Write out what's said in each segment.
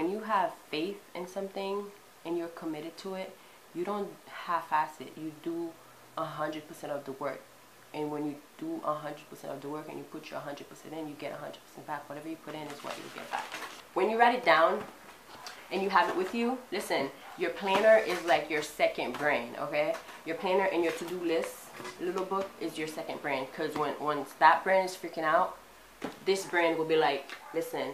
when you have faith in something and you're committed to it, you don't half-ass it. You do hundred percent of the work. And when you do hundred percent of the work and you put your hundred percent in, you get hundred percent back. Whatever you put in is what you get back. When you write it down and you have it with you, listen, your planner is like your second brain, okay? Your planner and your to-do list little book is your second brain. Because when once that brain is freaking out, this brain will be like, listen,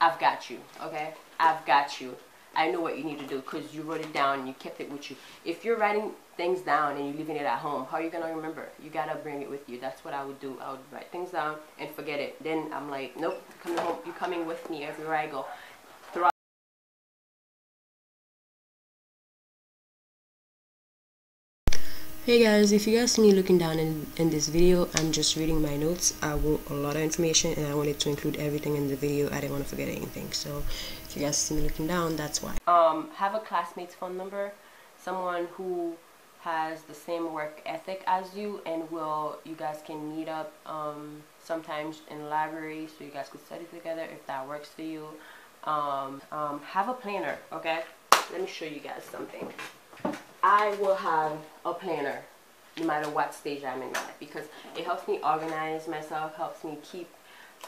I've got you, okay? I've got you. I know what you need to do because you wrote it down and you kept it with you. If you're writing things down and you're leaving it at home, how are you going to remember? You got to bring it with you. That's what I would do. I would write things down and forget it. Then I'm like, nope, coming home. You're coming with me everywhere I go. Hey guys, if you guys see me looking down in, in this video, I'm just reading my notes. I wrote a lot of information and I wanted to include everything in the video. I didn't want to forget anything. So if you guys see me looking down, that's why. Um, have a classmate's phone number. Someone who has the same work ethic as you and will, you guys can meet up um, sometimes in the library so you guys could study together if that works for you. Um, um, have a planner, okay? Let me show you guys something. I will have a planner no matter what stage I'm in life because it helps me organize myself, helps me keep,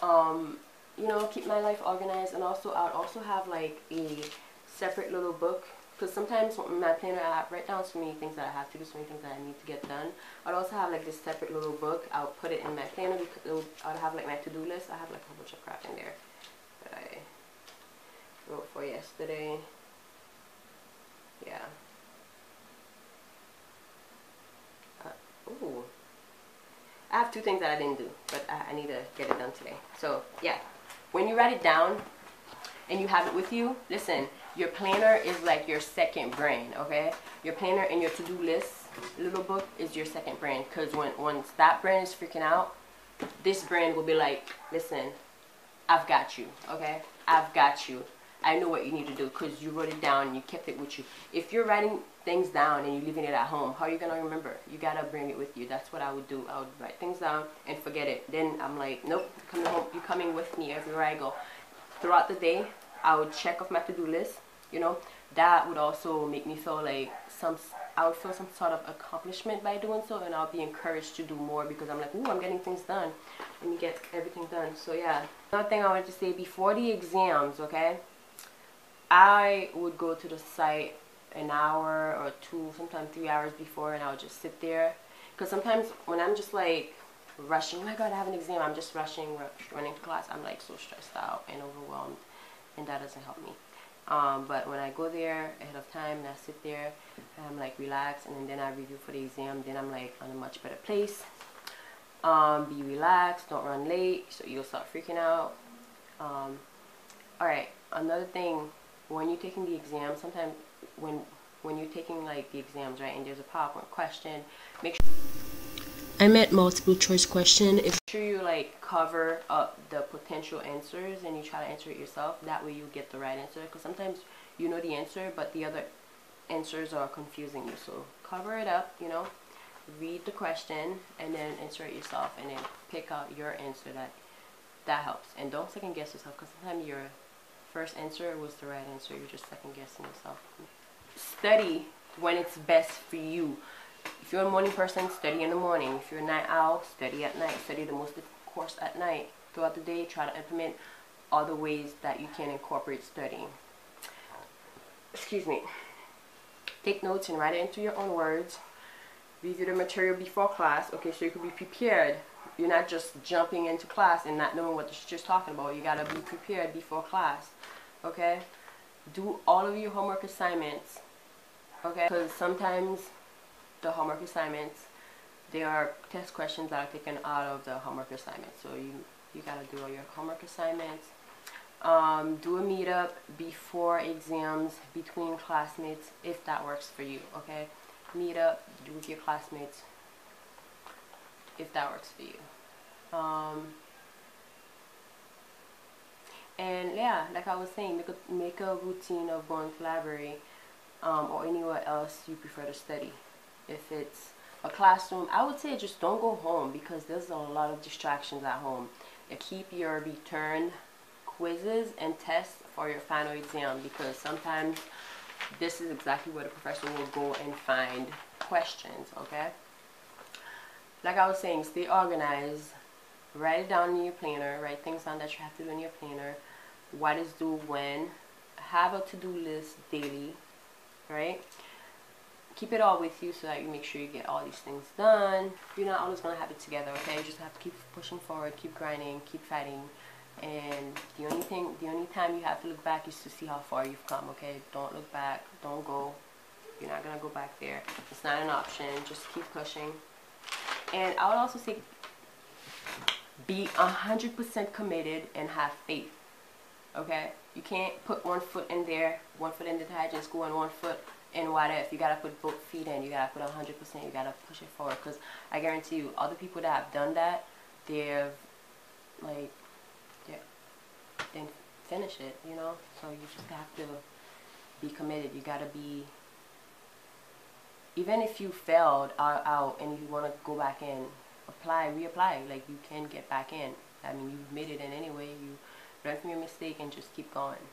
um, you know, keep my life organized. And also, I'll also have like a separate little book because sometimes my planner I write down so many things that I have to do, so many things that I need to get done. I'd also have like this separate little book. I'll put it in my planner because I'll have like my to-do list. I have like a whole bunch of crap in there that I wrote for yesterday. Yeah. Ooh. I have two things that I didn't do, but I, I need to get it done today. So, yeah. When you write it down and you have it with you, listen, your planner is like your second brain, okay? Your planner and your to-do list little book is your second brain because when once that brain is freaking out, this brain will be like, listen, I've got you, okay? I've got you. I know what you need to do because you wrote it down and you kept it with you. If you're writing things down and you're leaving it at home, how are you going to remember? You got to bring it with you. That's what I would do. I would write things down and forget it. Then I'm like, nope, coming home. You're coming with me everywhere I go. Throughout the day, I would check off my to-do list. You know, that would also make me feel like some, I would feel some sort of accomplishment by doing so and I'll be encouraged to do more because I'm like, ooh, I'm getting things done. Let me get everything done. So yeah. Another thing I wanted to say, before the exams, okay, I would go to the site an hour or two, sometimes three hours before, and I would just sit there. Because sometimes when I'm just like rushing, oh my god, I have an exam, I'm just rushing, running to class, I'm like so stressed out and overwhelmed, and that doesn't help me. Um, but when I go there ahead of time and I sit there, I'm like relaxed, and then I review for the exam, then I'm like on a much better place. Um, be relaxed, don't run late, so you'll start freaking out. Um, Alright, another thing when you're taking the exam, sometimes when when you're taking like the exams, right, and there's a PowerPoint question, make sure I meant multiple choice question. If sure you like cover up the potential answers and you try to answer it yourself, that way you get the right answer. Because sometimes you know the answer, but the other answers are confusing you. So cover it up, you know, read the question and then answer it yourself, and then pick out your answer that that helps. And don't second guess yourself, because sometimes you're first answer was the right answer. You're just second guessing yourself. Study when it's best for you. If you're a morning person, study in the morning. If you're a night owl, study at night. Study the most difficult course at night. Throughout the day, try to implement other ways that you can incorporate studying. Excuse me. Take notes and write it into your own words. Review the material before class. Okay, so you can be prepared you're not just jumping into class and not knowing what the teacher's talking about. You got to be prepared before class. Okay? Do all of your homework assignments. Okay? Because sometimes the homework assignments, there are test questions that are taken out of the homework assignment. So you, you got to do all your homework assignments. Um, do a meetup before exams between classmates if that works for you. Okay? Meet up with your classmates if that works for you. Um, and yeah, like I was saying, make a, make a routine of going to library um, or anywhere else you prefer to study. If it's a classroom, I would say just don't go home because there's a lot of distractions at home. And keep your return quizzes and tests for your final exam because sometimes this is exactly where the professor will go and find questions, okay? Like I was saying, stay organized. Write it down in your planner. Write things down that you have to do in your planner. What is due when. Have a to-do list daily, right? Keep it all with you so that you make sure you get all these things done. You're not always going to have it together, okay? You just have to keep pushing forward, keep grinding, keep fighting. And the only thing, the only time you have to look back is to see how far you've come, okay? Don't look back. Don't go. You're not going to go back there. It's not an option. Just keep pushing. And I would also say be 100% committed and have faith. Okay? You can't put one foot in there, one foot in the hygiene school, and one foot in what if. You gotta put both feet in. You gotta put 100%. You gotta push it forward. Because I guarantee you, other people that have done that, they've, like, yeah, didn't finish it, you know? So you just have to be committed. You gotta be even if you failed out, and you want to go back in, apply, reapply. Like you can get back in. I mean, you've made it in anyway. You learn from your mistake and just keep going.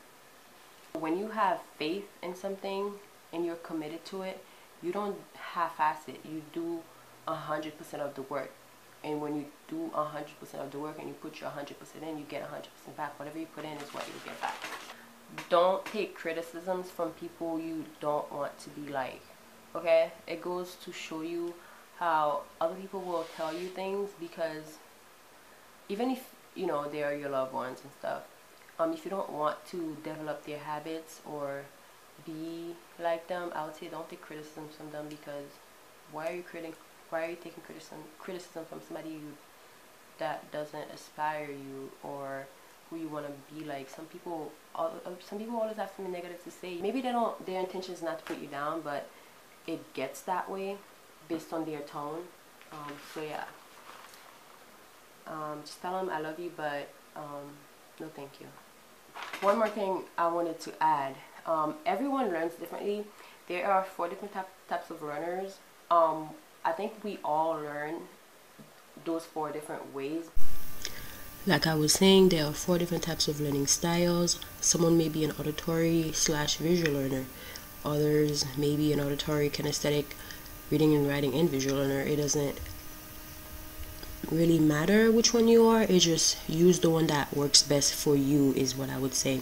When you have faith in something and you're committed to it, you don't half-ass it. You do hundred percent of the work. And when you do hundred percent of the work and you put your hundred percent in, you get hundred percent back. Whatever you put in is what you get back. Don't take criticisms from people you don't want to be like okay? It goes to show you how other people will tell you things because even if you know they are your loved ones and stuff um if you don't want to develop their habits or be like them i would say don't take criticism from them because why are you critiquing why are you taking criticism criticism from somebody you, that doesn't aspire you or who you want to be like? Some people all, some people always have something negative to say. Maybe they don't their intention is not to put you down but it gets that way based on their tone. Um, so yeah, um, just tell them I love you, but um, no thank you. One more thing I wanted to add. Um, everyone learns differently. There are four different type, types of learners. Um, I think we all learn those four different ways. Like I was saying, there are four different types of learning styles. Someone may be an auditory slash visual learner others maybe an auditory kinesthetic reading and writing and visual learner it doesn't really matter which one you are it just use the one that works best for you is what i would say.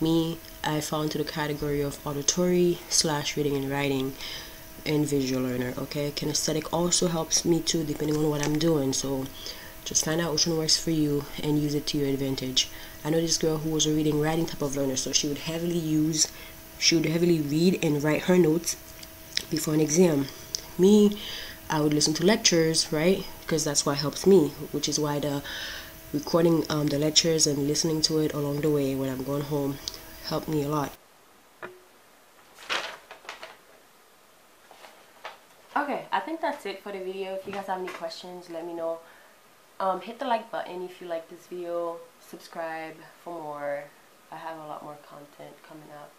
Me i fall into the category of auditory slash reading and writing and visual learner okay? Kinesthetic also helps me too depending on what i'm doing so just find out which one works for you and use it to your advantage. I know this girl who was a reading writing type of learner so she would heavily use she would heavily read and write her notes before an exam. Me, I would listen to lectures, right? Because that's what helps me, which is why the recording um, the lectures and listening to it along the way when I'm going home helped me a lot. Okay, I think that's it for the video. If you guys have any questions, let me know. Um, hit the like button if you like this video. Subscribe for more. I have a lot more content coming up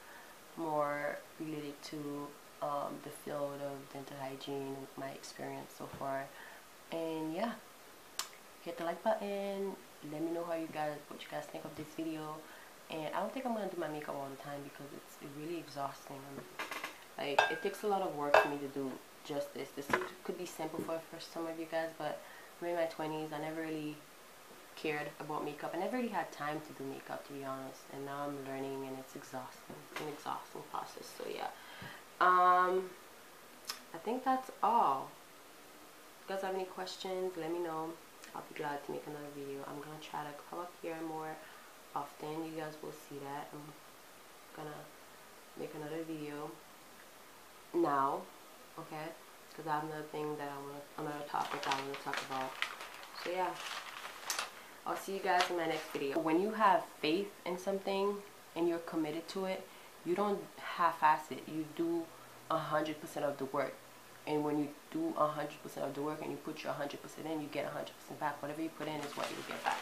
more related to um, the field of dental hygiene with my experience so far. And yeah, hit the like button. Let me know how you guys, what you guys think of this video. And I don't think I'm gonna do my makeup all the time because it's really exhausting. like it takes a lot of work for me to do just this. This could be simple for, for some of you guys, but I'm in my 20s. I never really cared about makeup. I never really had time to do makeup to be honest. And now I'm learning and it's exhausting. An exhausting process. So yeah. Um I think that's all. If you guys have any questions, let me know. I'll be glad to make another video. I'm gonna try to come up here more often. You guys will see that. I'm gonna make another video now, okay? Because I have another thing that I want another topic I want to talk about. So yeah. I'll see you guys in my next video. When you have faith in something and you're committed to it, you don't half-ass it. You do 100% of the work. And when you do 100% of the work and you put your 100% in, you get 100% back. Whatever you put in is what you get back.